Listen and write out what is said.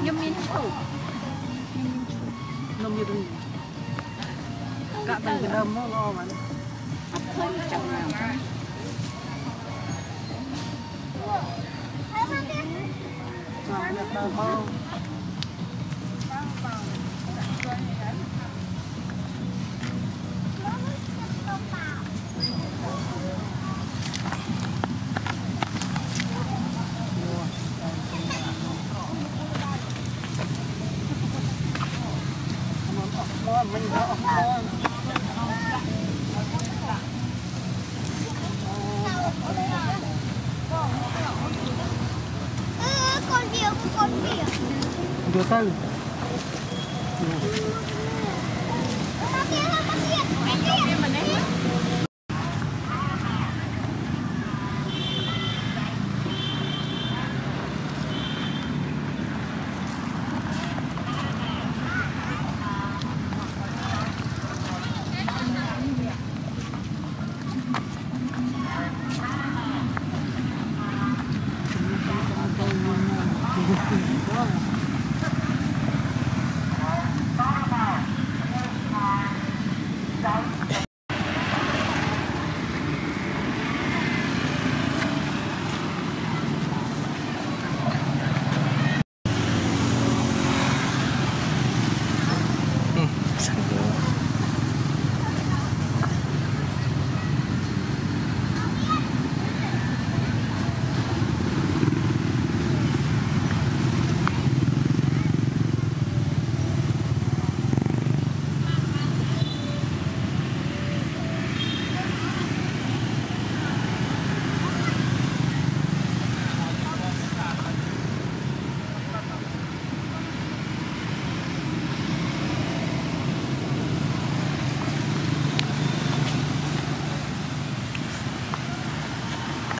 ខ្ញុំមានឈូកនំយឺតកាក់តែដើមមកល្អមែនអត់ឃើញចាំណាចាំយកដើមមក mình không có con điều con bỉa đưa tay